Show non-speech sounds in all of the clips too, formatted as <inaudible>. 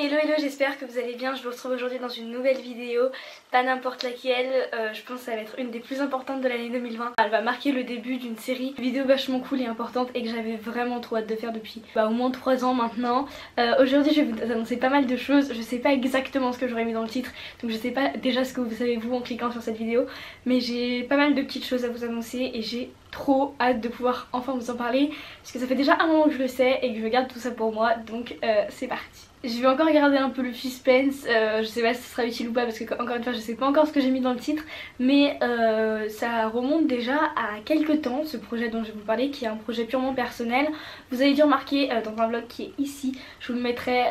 Hello hello j'espère que vous allez bien, je vous retrouve aujourd'hui dans une nouvelle vidéo, pas n'importe laquelle, euh, je pense que ça va être une des plus importantes de l'année 2020. Elle va marquer le début d'une série de vidéos vachement cool et importante et que j'avais vraiment trop hâte de faire depuis bah, au moins 3 ans maintenant. Euh, aujourd'hui je vais vous annoncer pas mal de choses, je sais pas exactement ce que j'aurais mis dans le titre, donc je sais pas déjà ce que vous savez vous en cliquant sur cette vidéo, mais j'ai pas mal de petites choses à vous annoncer et j'ai trop hâte de pouvoir enfin vous en parler parce que ça fait déjà un moment que je le sais et que je garde tout ça pour moi donc euh, c'est parti. Je vais encore garder un peu le suspense, euh, je sais pas si ce sera utile ou pas parce que encore une fois je sais pas encore ce que j'ai mis dans le titre mais euh, ça remonte déjà à quelques temps ce projet dont je vais vous parler qui est un projet purement personnel. Vous avez dû remarquer euh, dans un vlog qui est ici, je vous le mettrai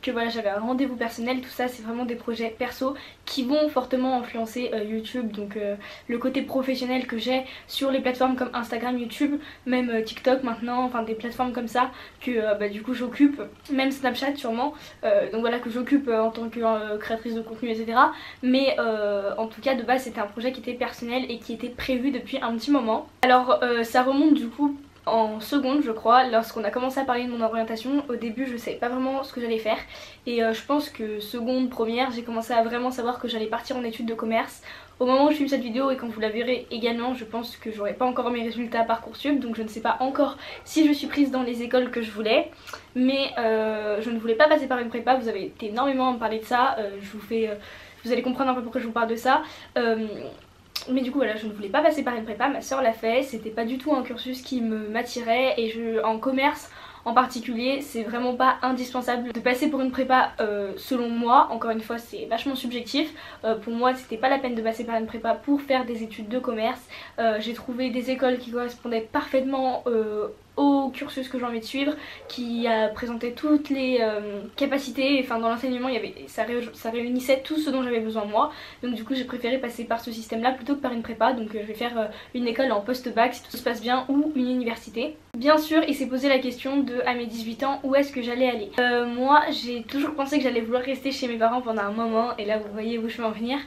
que voilà j'avais un rendez-vous personnel, tout ça c'est vraiment des projets perso qui vont fortement influencer YouTube donc le côté professionnel que j'ai sur les plateformes comme Instagram, YouTube, même TikTok maintenant, enfin des plateformes comme ça que bah, du coup j'occupe, même Snapchat sûrement, euh, donc voilà que j'occupe euh, en tant que euh, créatrice de contenu etc. Mais en tout cas de base c'était un projet qui était personnel et qui était prévu depuis un petit moment. Alors ça remonte du coup en seconde je crois lorsqu'on a commencé à parler de mon orientation. Au début je savais pas vraiment ce que j'allais faire. Et euh, je pense que seconde première j'ai commencé à vraiment savoir que j'allais partir en études de commerce. Au moment où je filme cette vidéo et quand vous la verrez également je pense que j'aurai pas encore mes résultats à Parcoursup. Donc je ne sais pas encore si je suis prise dans les écoles que je voulais. Mais euh, je ne voulais pas passer par une prépa. Vous avez été énormément à me parler de ça. Euh, je vous fais vous allez comprendre un peu pourquoi je vous parle de ça mais du coup voilà je ne voulais pas passer par une prépa, ma soeur l'a fait, c'était pas du tout un cursus qui me m'attirait et je, en commerce en particulier c'est vraiment pas indispensable de passer pour une prépa euh, selon moi, encore une fois c'est vachement subjectif, euh, pour moi c'était pas la peine de passer par une prépa pour faire des études de commerce, euh, j'ai trouvé des écoles qui correspondaient parfaitement au cursus que j'ai envie de suivre qui a présenté toutes les euh, capacités. Enfin dans l'enseignement y avait ça, réunissait tout ce dont j'avais besoin moi. Donc du coup j'ai préféré passer par ce système là plutôt que par une prépa. Donc euh, je vais faire euh, une école en post-bac si tout se passe bien ou une université. Bien sûr il s'est posé la question de à mes 18 ans où est-ce que j'allais aller? Moi j'ai toujours pensé que j'allais vouloir rester chez mes parents pendant un moment et là vous voyez où je vais en venir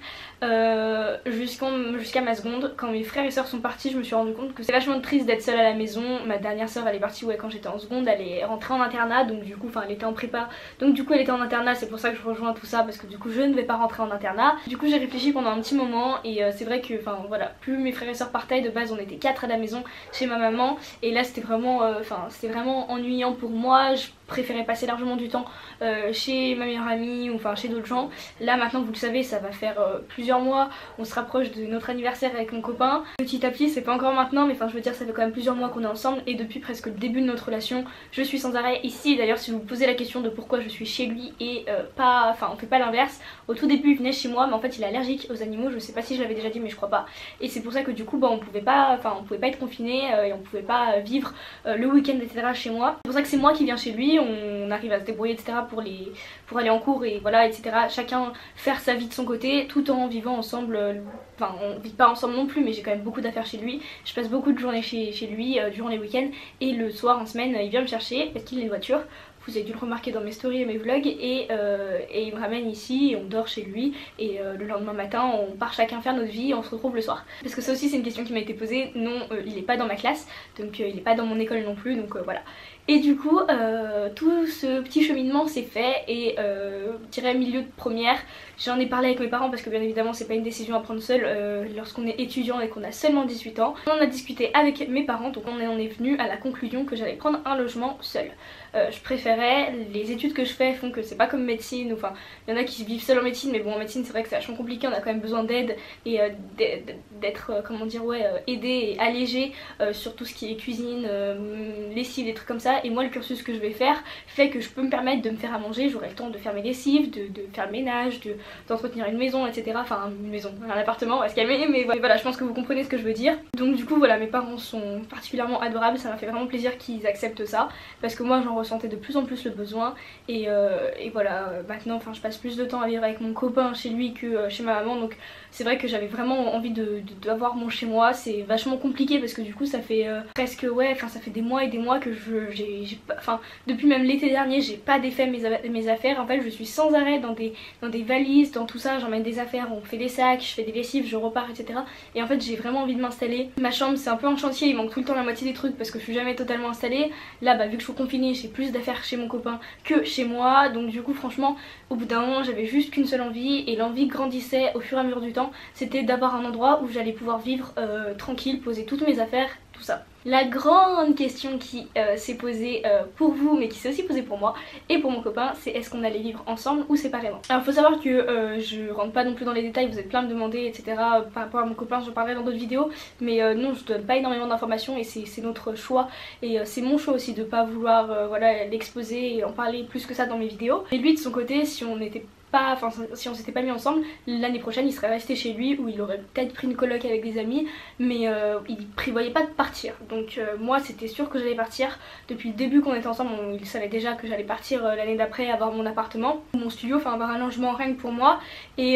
jusqu'à ma seconde quand mes frères et soeurs sont partis je me suis rendu compte que c'est vachement triste d'être seule à la maison ma dernière elle est partie ouais, quand j'étais en seconde, elle est rentrée en internat donc du coup enfin elle était en prépa donc du coup elle était en internat c'est pour ça que je rejoins tout ça parce que du coup je ne vais pas rentrer en internat. Du coup j'ai réfléchi pendant un petit moment et euh, c'est vrai que enfin voilà plus mes frères et soeurs partaient de base on était quatre à la maison chez ma maman et là c'était vraiment euh, enfin c'était vraiment ennuyant pour moi. Préférais passer largement du temps euh, chez ma meilleure amie ou enfin chez d'autres gens. Là maintenant vous le savez ça va faire plusieurs mois, on se rapproche de notre anniversaire avec mon copain. Petit à petit c'est pas encore maintenant mais enfin je veux dire ça fait quand même plusieurs mois qu'on est ensemble et depuis presque le début de notre relation je suis sans arrêt ici. D'ailleurs si vous vous posez la question de pourquoi je suis chez lui et euh, pas, enfin on fait pas l'inverse, au tout début il venait chez moi mais en fait il est allergique aux animaux, je sais pas si je l'avais déjà dit mais je crois pas. Et c'est pour ça que du coup bah, on pouvait pas, enfin on pouvait pas être confiné euh, et on pouvait pas vivre euh, le week-end etc chez moi. C'est pour ça que c'est moi qui viens chez lui, on arrive à se débrouiller etc pour, les, pour aller en cours et voilà etc. Chacun faire sa vie de son côté tout en vivant ensemble, enfin on vit pas ensemble non plus mais j'ai quand même beaucoup d'affaires chez lui. Je passe beaucoup de journées chez, lui durant les week-ends et le soir en semaine il vient me chercher parce qu'il a une voiture vous avez dû le remarquer dans mes stories et mes vlogs et, euh, il me ramène ici et on dort chez lui et euh, le lendemain matin on part chacun faire notre vie et on se retrouve le soir parce que ça aussi c'est une question qui m'a été posée non euh, il est pas dans ma classe donc il est pas dans mon école non plus donc voilà et du coup tout ce petit cheminement s'est fait et euh, dirais milieu de première. J'en ai parlé avec mes parents parce que bien évidemment c'est pas une décision à prendre seule lorsqu'on est étudiant et qu'on a seulement 18 ans. On a discuté avec mes parents donc on en est venu à la conclusion que j'allais prendre un logement seul. Je préfère les études que je fais font que c'est pas comme médecine, enfin il y en a qui vivent seul en médecine mais bon en médecine c'est vrai que c'est vachement compliqué, on a quand même besoin d'aide et euh, d'être euh, comment dire ouais euh, aidé et allégé sur tout ce qui est cuisine, lessive, des trucs comme ça et moi le cursus que je vais faire fait que je peux me permettre de me faire à manger, j'aurai le temps de faire mes lessives, de, faire le ménage, d'entretenir une maison etc, enfin une maison, un appartement, on va se calmer mais voilà je pense que vous comprenez ce que je veux dire. Donc du coup voilà mes parents sont particulièrement adorables, ça m'a fait vraiment plaisir qu'ils acceptent ça parce que moi j'en ressentais de plus en plus le besoin. Et, euh, voilà maintenant enfin je passe plus de temps à vivre avec mon copain chez lui que euh, chez ma maman. Donc c'est vrai que j'avais vraiment envie d'avoir de, mon chez moi. C'est vachement compliqué parce que du coup ça fait euh, presque ouais enfin ça fait des mois et des mois que j'ai depuis même l'été dernier j'ai pas défait mes, affaires. En fait je suis sans arrêt dans des, dans des valises, dans tout ça, j'emmène des affaires, on fait des sacs, je fais des lessives, je repars etc. Et en fait j'ai vraiment envie de m'installer. Ma chambre c'est un peu en chantier, il manque tout le temps la moitié des trucs parce que je suis jamais totalement installée. Là bah vu que je suis confinée j'ai plus d'affaires chez mon copain que chez moi. Donc du coup franchement au bout d'un moment j'avais juste qu'une seule envie et l'envie grandissait au fur et à mesure du temps. C'était d'avoir un endroit où j'allais pouvoir vivre euh, tranquille, poser toutes mes affaires, ça. La grande question qui euh, s'est posée euh, pour vous mais qui s'est aussi posée pour moi et pour mon copain c'est est-ce qu'on allait vivre ensemble ou séparément? Alors faut savoir que euh, je rentre pas non plus dans les détails, vous êtes plein de demander etc par rapport à mon copain, j'en parlerai dans d'autres vidéos mais non je donne pas énormément d'informations et c'est notre choix et c'est mon choix aussi de pas vouloir voilà l'exposer et en parler plus que ça dans mes vidéos. Et lui de son côté si on était enfin si on s'était pas mis ensemble, l'année prochaine il serait resté chez lui ou il aurait peut-être pris une coloc avec des amis, mais euh, il prévoyait pas de partir. Donc euh, moi c'était sûr que j'allais partir. Depuis le début qu'on était ensemble, il savait déjà que j'allais partir euh, l'année d'après avoir mon appartement, mon studio, enfin avoir un logement rien que pour moi. Et,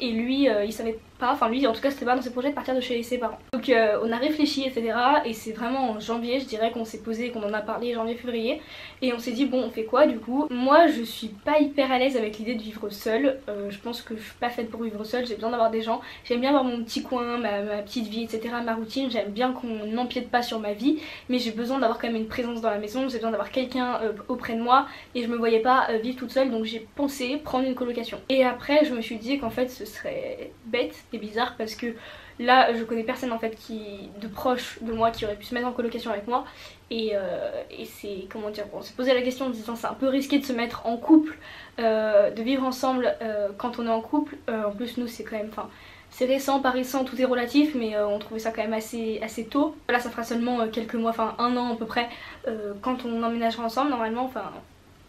et lui il savait enfin lui en tout cas c'était pas dans ses projets de partir de chez ses parents. Donc euh, on a réfléchi etc et c'est vraiment en janvier je dirais qu'on s'est posé, qu'on en a parlé janvier-février et on s'est dit bon on fait quoi du coup? Moi je suis pas hyper à l'aise avec l'idée de vivre seule, euh, je pense que je suis pas faite pour vivre seule, j'ai besoin d'avoir des gens, j'aime bien avoir mon petit coin, ma, petite vie etc, ma routine, j'aime bien qu'on n'empiète pas sur ma vie mais j'ai besoin d'avoir quand même une présence dans la maison, j'ai besoin d'avoir quelqu'un euh, auprès de moi et je me voyais pas vivre toute seule. Donc j'ai pensé prendre une colocation. Et après je me suis dit qu'en fait ce serait bête c'est bizarre parce que là je connais personne en fait qui de proche de moi qui aurait pu se mettre en colocation avec moi. Et, euh, c'est comment dire on s'est posé la question en disant c'est un peu risqué de se mettre en couple euh, de vivre ensemble euh, quand on est en couple. En plus nous c'est quand même enfin c'est récent, pas récent, tout est relatif, mais on trouvait ça quand même assez, assez tôt. Là, ça fera seulement quelques mois, enfin un an à peu près, quand on emménagera ensemble, normalement, enfin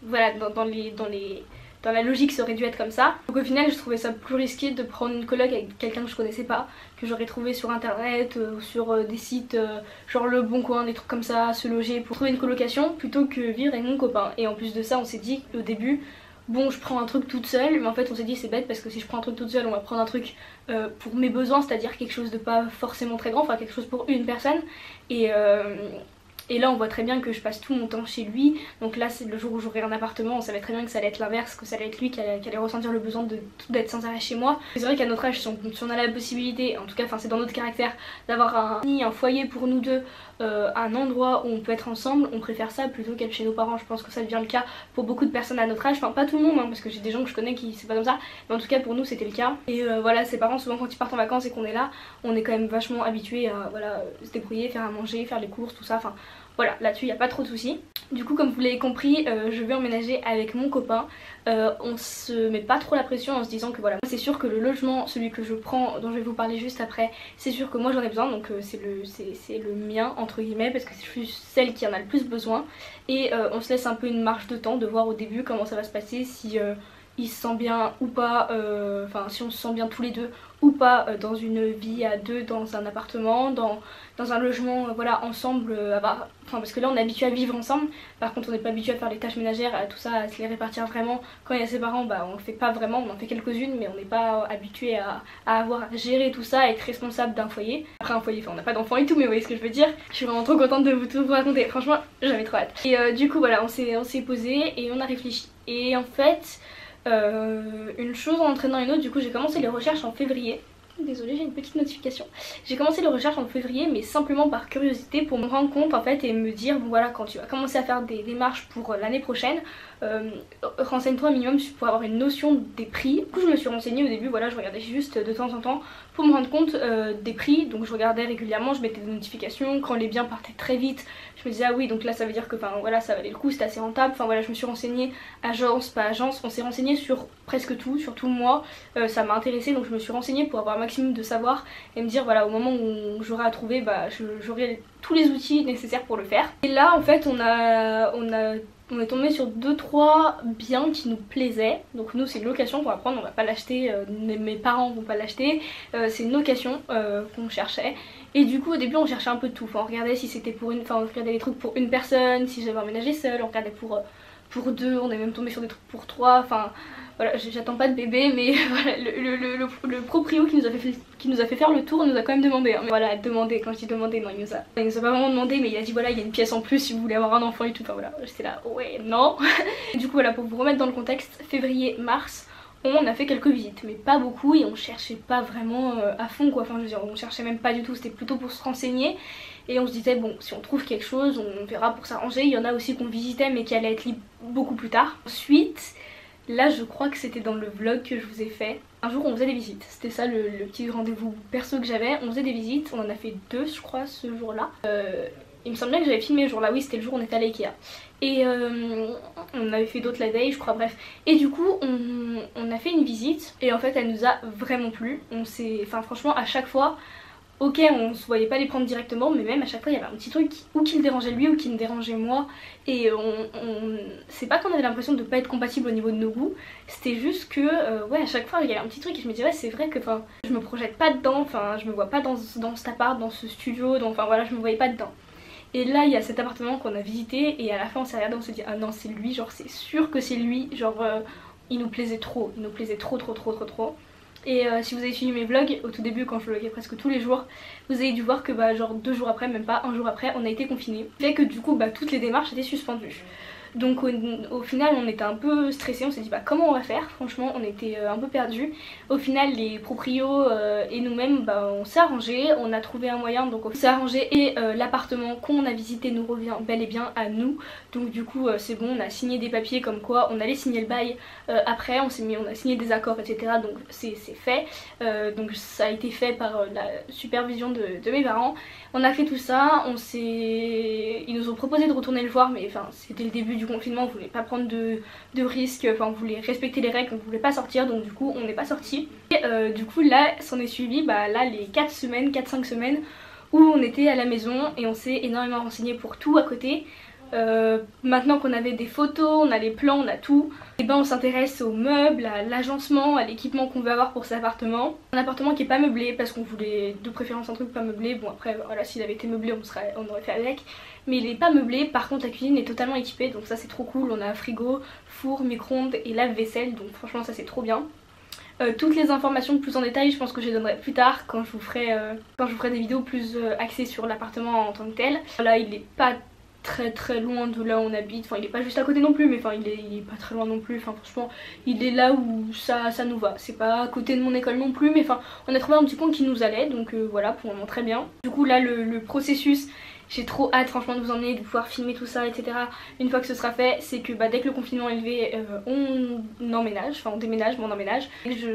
voilà, dans, les, dans les dans la logique ça aurait dû être comme ça. Donc au final je trouvais ça plus risqué de prendre une coloc avec quelqu'un que je connaissais pas, que j'aurais trouvé sur internet euh, ou sur euh, des sites euh, genre le bon coin, des trucs comme ça, se loger pour trouver une colocation plutôt que vivre avec mon copain. Et en plus de ça on s'est dit au début bon je prends un truc toute seule mais en fait on s'est dit c'est bête parce que si je prends un truc toute seule on va prendre un truc pour mes besoins c'est à dire quelque chose de pas forcément très grand enfin quelque chose pour une personne et, et là on voit très bien que je passe tout mon temps chez lui. Donc là c'est le jour où j'aurai un appartement. On savait très bien que ça allait être l'inverse que ça allait être lui qui allait, ressentir le besoin d'être sans arrêt chez moi. C'est vrai qu'à notre âge si on, a la possibilité en tout cas c'est dans notre caractère d'avoir un nid un foyer pour nous deux euh, un endroit où on peut être ensemble on préfère ça plutôt qu'être chez nos parents. Je pense que ça devient le cas pour beaucoup de personnes à notre âge. Enfin pas tout le monde hein, parce que j'ai des gens que je connais qui c'est pas comme ça. Mais en tout cas pour nous c'était le cas. Et euh, voilà ses parents souvent quand ils partent en vacances et qu'on est là on est quand même vachement habitué à se débrouiller faire à manger faire les courses tout ça. Enfin voilà, là-dessus il n'y a pas trop de soucis. Du coup, comme vous l'avez compris, euh, je vais emménager avec mon copain. Euh, on se met pas trop la pression en se disant que voilà, c'est sûr que le logement, celui que je prends, dont je vais vous parler juste après, c'est sûr que moi j'en ai besoin, donc euh, c'est le, le mien entre guillemets, parce que je suis celle qui en a le plus besoin. Et on se laisse un peu une marge de temps de voir au début comment ça va se passer, si il se sent bien ou pas, enfin si on se sent bien tous les deux ou pas euh, dans une vie à deux dans un appartement, dans, dans un logement euh, voilà ensemble, euh, enfin parce que là on est habitué à vivre ensemble, par contre on n'est pas habitué à faire les tâches ménagères, à tout ça, à se les répartir vraiment. Quand il y a ses parents, bah on le fait pas vraiment, on en fait quelques-unes mais on n'est pas habitué à, avoir à gérer tout ça, à être responsable d'un foyer. Après un foyer, enfin on n'a pas d'enfants et tout mais vous voyez ce que je veux dire. Je suis vraiment trop contente de vous tout vous raconter, franchement j'avais trop hâte. Et du coup voilà on s'est posé et on a réfléchi. Et en fait euh, une chose en entraînant une autre, du coup j'ai commencé les recherches en février. Désolée j'ai une petite notification. J'ai commencé les recherches en février mais simplement par curiosité pour me rendre compte en fait et me dire bon voilà quand tu vas commencer à faire des démarches pour l'année prochaine euh, renseigne-toi un minimum pour avoir une notion des prix. Du coup je me suis renseignée au début, voilà je regardais juste de temps en temps pour me rendre compte euh, des prix. Donc je regardais régulièrement, je mettais des notifications, quand les biens partaient très vite, je me disais ah oui donc là ça veut dire que enfin voilà ça valait le coup, c'était assez rentable. Enfin voilà je me suis renseignée agence, pas agence, on s'est renseigné sur presque tout, sur tout le mois, euh, ça m'a intéressé donc je me suis renseignée pour avoir maximum de savoir et me dire voilà au moment où j'aurai à trouver bah j'aurai tous les outils nécessaires pour le faire. Et là en fait on a, on a on est tombé sur 2-3 biens qui nous plaisaient. Donc nous c'est une location qu'on va prendre, on va pas l'acheter, euh, mes parents vont pas l'acheter. Euh, c'est une location euh, qu'on cherchait. Et du coup au début on cherchait un peu de tout. on regardait si c'était pour une. Enfin on regardait les trucs pour une personne, si j'avais emménagé seule, on regardait pour pour deux, on est même tombé sur des trucs pour trois, enfin voilà, j'attends pas de bébé, mais <laughs> voilà, le, proprio qui nous, a fait, qui nous a fait faire le tour nous a quand même demandé. Hein. Mais voilà, demandé, quand je dis demandé, non, il nous, a, il nous a pas vraiment demandé, mais il a dit voilà, il y a une pièce en plus si vous voulez avoir un enfant et tout. Enfin voilà, j'étais là, ouais, non. <laughs> du coup, voilà, pour vous remettre dans le contexte, février-mars, on a fait quelques visites, mais pas beaucoup et on cherchait pas vraiment euh, à fond quoi. Enfin, je veux dire, on cherchait même pas du tout, c'était plutôt pour se renseigner. Et on se disait, bon, si on trouve quelque chose, on verra pour s'arranger. Il y en a aussi qu'on visitait, mais qui allaient être libres beaucoup plus tard. Ensuite, Là je crois que c'était dans le vlog que je vous ai fait. Un jour on faisait des visites, c'était ça le, petit rendez-vous perso que j'avais. On faisait des visites, on en a fait deux je crois ce jour-là. Euh, il me semble bien que j'avais filmé ce jour-là, oui c'était le jour où on était à l'Ikea. Et euh, on avait fait d'autres la veille je crois, bref. Et du coup on, on, a fait une visite et en fait elle nous a vraiment plu. On s'est, enfin franchement à chaque fois ok on se voyait pas les prendre directement mais même à chaque fois il y avait un petit truc ou qui le dérangeait lui ou qui me dérangeait moi. Et on, c'est pas qu'on avait l'impression de pas être compatible au niveau de nos goûts. C'était juste que euh, ouais à chaque fois il y avait un petit truc et je me disais ouais c'est vrai que enfin je me projette pas dedans enfin je me vois pas dans, dans cet appart dans ce studio donc enfin voilà je me voyais pas dedans. Et là il y a cet appartement qu'on a visité et à la fin on s'est regardé on s'est dit ah non c'est lui genre c'est sûr que c'est lui genre euh, il nous plaisait trop il nous plaisait trop trop trop trop trop et euh, si vous avez suivi mes vlogs, au tout début quand je vloguais presque tous les jours, vous avez dû voir que bah, genre deux jours après, même pas un jour après, on a été confinés. Fait que du coup bah, toutes les démarches étaient suspendues. Donc au, final on était un peu stressé, on s'est dit bah comment on va faire? Franchement on était euh, un peu perdus. Au final les proprios euh, et nous-mêmes bah, on s'est arrangé, on a trouvé un moyen donc on s'est arrangé et euh, l'appartement qu'on a visité nous revient bel et bien à nous. Donc du coup c'est bon, on a signé des papiers comme quoi on allait signer le bail après, on, mis, on a signé des accords etc. Donc c'est fait. donc ça a été fait par la supervision de, de mes parents. On a fait tout ça, on s'est... Ils nous ont proposé de retourner le voir mais enfin c'était le début du confinement, on voulait pas prendre de, risques, enfin on voulait respecter les règles, on voulait pas sortir donc du coup on n'est pas sorti. Et euh, du coup là s'en est suivi bah là les 4 semaines, 4-5 semaines où on était à la maison et on s'est énormément renseigné pour tout à côté. Euh, maintenant qu'on avait des photos, on a les plans, on a tout, ben on s'intéresse aux meubles, à l'agencement, à l'équipement qu'on veut avoir pour cet appartement. Un appartement qui est pas meublé parce qu'on voulait de préférence un truc pas meublé. Bon après voilà s'il avait été meublé on, aurait fait avec. Mais il est pas meublé, par contre la cuisine est totalement équipée donc ça c'est trop cool. On a frigo, four, micro-ondes et lave-vaisselle donc franchement ça c'est trop bien. Euh, toutes les informations plus en détail je pense que je les donnerai plus tard quand je vous ferai, euh, quand je vous ferai des vidéos plus axées sur l'appartement en tant que tel. Là il est pas très très loin de là où on habite, enfin il est pas juste à côté non plus mais enfin il est, pas très loin non plus, enfin franchement il est là où ça, ça nous va, c'est pas à côté de mon école non plus mais enfin on a trouvé un petit coin qui nous allait. Donc euh, voilà pour le moment très bien. Du coup là le processus j'ai trop hâte franchement de vous emmener, de pouvoir filmer tout ça, etc. Une fois que ce sera fait, c'est que bah, dès que le confinement est levé, euh, on emménage, enfin on déménage, mais on emménage.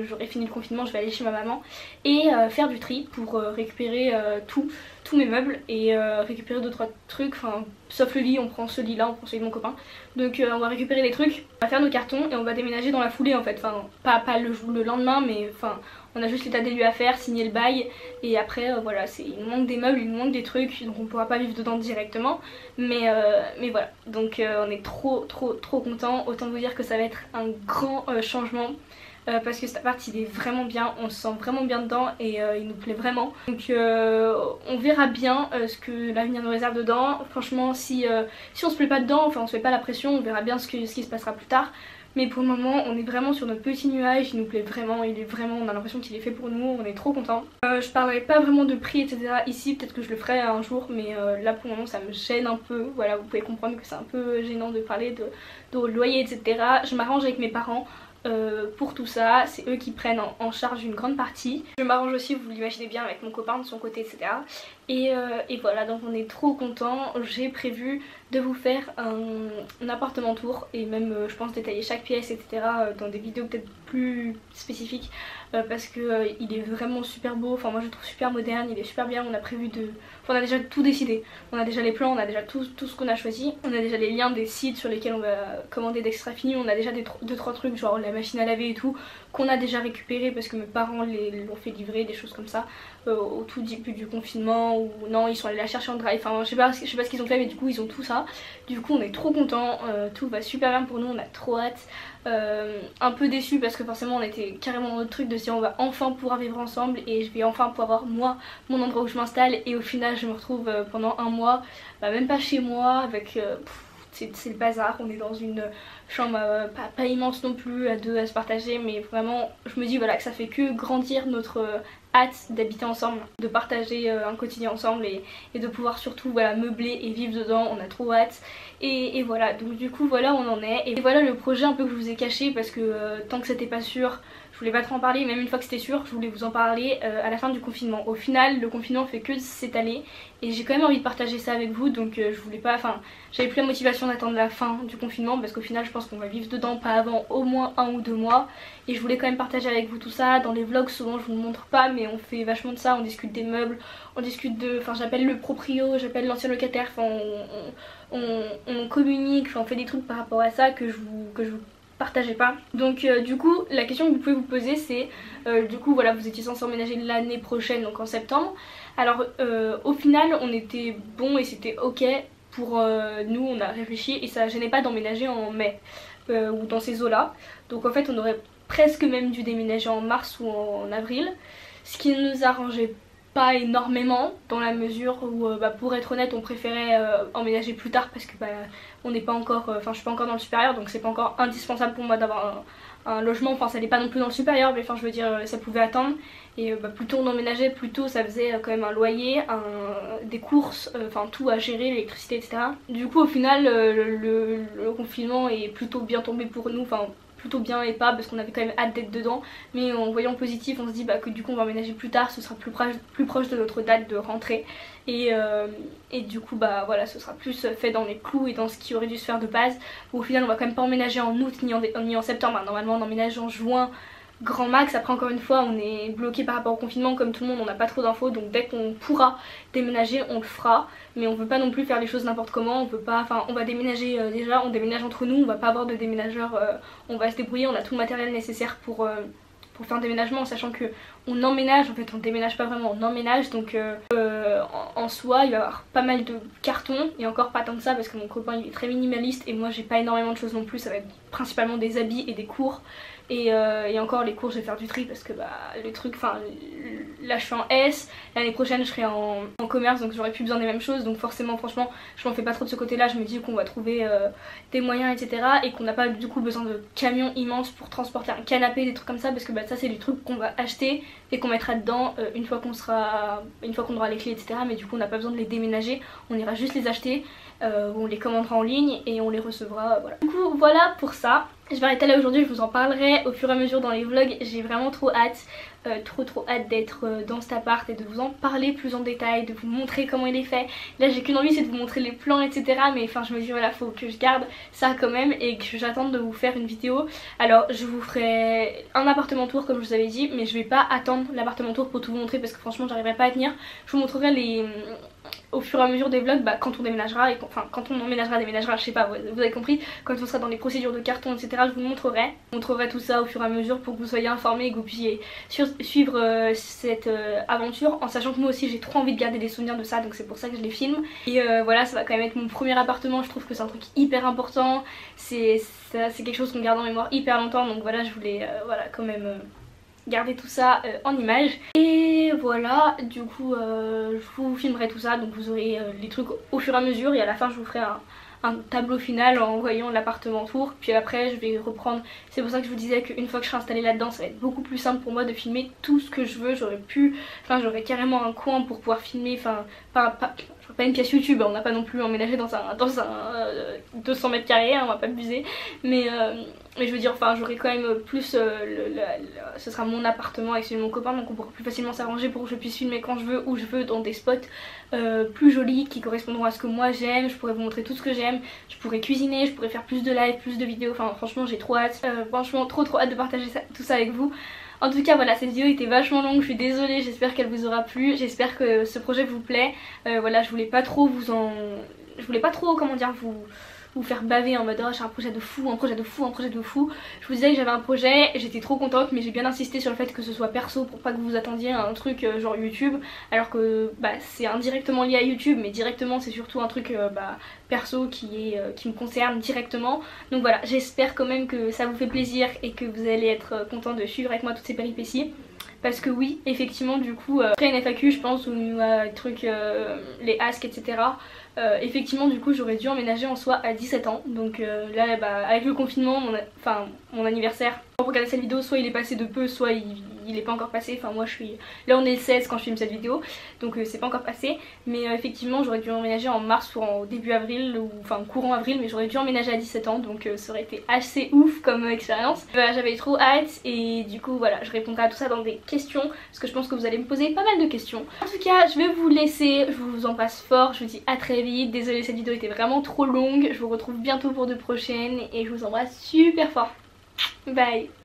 J'aurai fini le confinement, je vais aller chez ma maman et euh, faire du tri pour euh, récupérer tout, tous mes meubles et récupérer 2-3 trucs, enfin sauf le lit, on prend ce lit là, on prend celui de mon copain. Donc on va récupérer les trucs, on va faire nos cartons et on va déménager dans la foulée en fait, enfin pas, pas le, le lendemain mais enfin on a juste l'état des lieux à faire, signer le bail et après euh, voilà, il nous manque des meubles, il nous manque des trucs donc on pourra pas vivre dedans directement mais, euh, mais voilà, donc euh, on est trop trop trop content, autant vous dire que ça va être un grand changement parce que cette appart il est vraiment bien, on se sent vraiment bien dedans et il nous plaît vraiment. Donc on verra bien ce que l'avenir nous réserve dedans. Franchement si, si on se plaît pas dedans, enfin on se fait pas la pression, on verra bien ce qui se passera plus tard. Mais pour le moment, on est vraiment sur notre petit nuage, il nous plaît vraiment, il est vraiment, on a l'impression qu'il est fait pour nous, on est trop content. Euh, je parlerai pas vraiment de prix, etc. ici, peut-être que je le ferai un jour, mais euh, là pour le moment ça me gêne un peu. Voilà, vous pouvez comprendre que c'est un peu gênant de parler de, loyer, etc. Je m'arrange avec mes parents. Euh, pour tout ça, c'est eux qui prennent en, charge une grande partie. Je m'arrange aussi, vous l'imaginez bien, avec mon copain de son côté, etc. Et, et voilà, donc on est trop content. J'ai prévu de vous faire un, appartement tour et même euh, je pense détailler chaque pièce etc euh, dans des vidéos peut-être plus spécifiques euh, parce que il est vraiment super beau, enfin moi je le trouve super moderne, il est super bien, on a prévu de... Enfin, on a déjà tout décidé, on a déjà les plans, on a déjà tout, ce qu'on a choisi, on a déjà les liens des sites sur lesquels on va commander d'extra fini, on a déjà des 2-3 trucs genre la machine à laver et tout qu'on a déjà récupéré parce que mes parents l'ont fait livrer, des choses comme ça au tout début du confinement non ils sont allés la chercher en drive, enfin je sais pas, je sais pas ce qu'ils ont fait mais du coup ils ont tout ça. Du coup on est trop content, euh, tout va super bien pour nous, on a trop hâte. Euh, un peu déçu parce que forcément on était carrément dans notre truc de si on va enfin pouvoir vivre ensemble et je vais enfin pouvoir avoir moi mon endroit où je m'installe. Et au final je me retrouve euh, pendant un mois, bah, même pas chez moi avec c'est le bazar. On est dans une chambre euh, pas, immense non plus, à deux à se partager, mais vraiment, je me dis voilà que ça fait que grandir notre euh, hâte d'habiter ensemble, de partager euh, un quotidien ensemble et, de pouvoir surtout voilà, meubler et vivre dedans. On a trop hâte. Et, voilà, donc du coup, voilà, on en est. Et voilà le projet un peu que je vous ai caché parce que tant que c'était pas sûr, je voulais pas trop en parler, même une fois que c'était sûr, je voulais vous en parler euh, à la fin du confinement. Au final, le confinement fait que s'étaler et j'ai quand même envie de partager ça avec vous, donc euh, je voulais pas, enfin, j'avais plus la motivation d'attendre la fin du confinement parce qu'au final, je pense qu'on va vivre dedans pas avant au moins un ou deux mois et je voulais quand même partager avec vous tout ça. Dans les vlogs, souvent, je vous montre pas, mais on fait vachement de ça, on discute des meubles, on discute de, enfin, j'appelle le proprio, j'appelle l'ancien locataire, enfin, on, communique, enfin, on fait des trucs par rapport à ça que je vous, que je vous partagez pas. Donc euh, du coup la question que vous pouvez vous poser c'est euh, du coup voilà vous étiez censé emménager l'année prochaine donc en septembre. Alors euh, au final on était bon et c'était ok pour nous on a réfléchi et ça gênait pas d'emménager en mai ou dans ces eaux là. Donc en fait on aurait presque même dû déménager en mars ou en avril. Ce qui nous arrangeait pas énormément dans la mesure où euh, bah, pour être honnête on préférait euh, emménager plus tard parce que bah, on n'est pas encore, euh, enfin je suis pas encore dans le supérieur donc c'est pas encore indispensable pour moi d'avoir un, logement, enfin ça n'est pas non plus dans le supérieur mais enfin je veux dire ça pouvait attendre. Et bah, plus tôt on emménageait plus tôt ça faisait quand même un loyer, des courses, enfin tout à gérer, l'électricité etc. Du coup au final le, le confinement est plutôt bien tombé pour nous, enfin bien et pas parce qu'on avait quand même hâte d'être dedans. Mais en voyant positif on se dit bah, que du coup on va emménager plus tard ce sera plus proche, de notre date de rentrée. Et, euh, et du coup bah voilà ce sera plus fait dans les clous et dans ce qui aurait dû se faire de base. Au final on va quand même pas emménager en août ni en, ni en septembre. Normalement on emménage en juin grand max. Après encore une fois on est bloqué par rapport au confinement comme tout le monde, on n'a pas trop d'infos. Donc dès qu'on pourra déménager on le fera. Mais on veut pas non plus faire les choses n'importe comment, on veut pas, enfin on va déménager euh, déjà, on déménage entre nous, on va pas avoir de déménageur, euh, on va se débrouiller, on a tout le matériel nécessaire pour, euh, pour faire un déménagement, sachant que on emménage, en fait on déménage pas vraiment, on emménage. Donc en, en, soi il va y avoir pas mal de cartons. Et encore pas tant que ça parce que mon copain il est très minimaliste. Et moi j'ai pas énormément de choses non plus, ça va être principalement des habits et des cours euh, et, encore les cours je vais faire du tri parce que bah le truc, enfin là je suis en S, l'année prochaine je serai en, commerce donc j'aurai plus besoin des mêmes choses. Donc forcément franchement je m'en fais pas trop de ce côté là, je me dis qu'on va trouver euh, des moyens etc et qu'on n'a pas du coup besoin de camions immenses pour transporter un canapé, des trucs comme ça parce que bah ça c'est des trucs qu'on va acheter et qu'on mettra dedans euh, une fois qu'on sera, une fois qu'on aura les clés etc mais du coup on n'a pas besoin de les déménager, on ira juste les acheter, on les commandera en ligne et on les recevra voilà. Du coup voilà pour ça je vais arrêter là aujourd'hui, je vous en parlerai au fur et à mesure dans les vlogs, j'ai vraiment trop hâte, euh, trop trop hâte d'être euh, dans cet appart et de vous en parler plus en détail, de vous montrer comment il est fait. Là j'ai qu'une envie c'est de vous montrer les plans etc mais enfin je me dis voilà faut que je garde ça quand même et que j'attende de vous faire une vidéo. Alors je vous ferai un appartement tour comme je vous avais dit mais je vais pas attendre l'appartement tour pour tout vous montrer parce que franchement j'arriverai pas à tenir. Je vous montrerai les au fur et à mesure des vlogs bah, quand on déménagera quand on emménagera déménagera je sais pas vous, avez compris quand on sera dans les procédures de carton etc je vous montrerai. Je montrerai tout ça au fur et à mesure pour que vous soyez informés et que vous puissiez suivre euh, cette euh, aventure en sachant que moi aussi j'ai trop envie de garder des souvenirs de ça donc c'est pour ça que je les filme. Et euh, voilà ça va quand même être mon premier appartement je trouve que c'est un truc hyper important. C'est quelque chose qu'on garde en mémoire hyper longtemps donc voilà je voulais voilà quand même garder tout ça euh, en image. Et voilà du coup euh, je vous filmerai tout ça donc vous aurez euh, les trucs au fur et à mesure et à la fin je vous ferai un, tableau final en voyant l'appartement tour puis après je vais reprendre c'est pour ça que je vous disais qu'une fois que je serai installée là dedans ça va être beaucoup plus simple pour moi de filmer tout ce que je veux. J'aurais pu enfin j'aurais carrément un coin pour pouvoir filmer enfin pas, pas, pas une pièce YouTube, on n'a pas non plus emménagé dans un, dans un 200 mètres carrés, hein, on va pas abuser. Mais, mais je veux dire, enfin, j'aurai quand même plus. Euh, ce sera mon appartement avec celui de mon copain, donc on pourra plus facilement s'arranger pour que je puisse filmer quand je veux, où je veux, dans des spots euh, plus jolis qui correspondront à ce que moi j'aime. Je pourrais vous montrer tout ce que j'aime. Je pourrais cuisiner, je pourrais faire plus de live, plus de vidéos. Enfin, franchement, j'ai trop hâte. Euh, franchement, trop trop hâte de partager tout ça avec vous. En tout cas voilà cette vidéo était vachement longue, je suis désolée, j'espère qu'elle vous aura plu, j'espère que ce projet vous plaît. voilà je voulais pas trop vous en... Je voulais pas trop comment dire vous vous faire baver en mode oh j'ai un projet de fou, un projet de fou, un projet de fou. Je vous disais que j'avais un projet, j'étais trop contente mais j'ai bien insisté sur le fait que ce soit perso pour pas que vous attendiez un truc euh, genre YouTube alors que bah, c'est indirectement lié à YouTube mais directement c'est surtout un truc euh, bah, perso qui, est, euh, qui me concerne directement. Donc voilà j'espère quand même que ça vous fait plaisir et que vous allez être content de suivre avec moi toutes ces péripéties. Parce que oui effectivement du coup euh, après une FAQ je pense ou les trucs euh, les ask etc euh, effectivement du coup j'aurais dû emménager en soi à 17 ans. Donc euh, là bah, avec le confinement mon, mon anniversaire pour regarder cette vidéo soit il est passé de peu soit il, il est pas encore passé. Enfin moi je suis là on est le 16 quand je filme cette vidéo donc euh, c'est pas encore passé. Mais effectivement j'aurais dû emménager en mars ou en début avril ou enfin courant avril mais j'aurais dû emménager à 17 ans donc ça aurait été assez ouf comme expérience. J'avais trop hâte et du coup voilà je répondrai à tout ça dans des questions parce que je pense que vous allez me poser pas mal de questions. En tout cas je vais vous laisser. Je vous en passe fort. Je vous dis à très vite. Désolée cette vidéo était vraiment trop longue. Je vous retrouve bientôt pour de prochaines et je vous embrasse super fort. Bye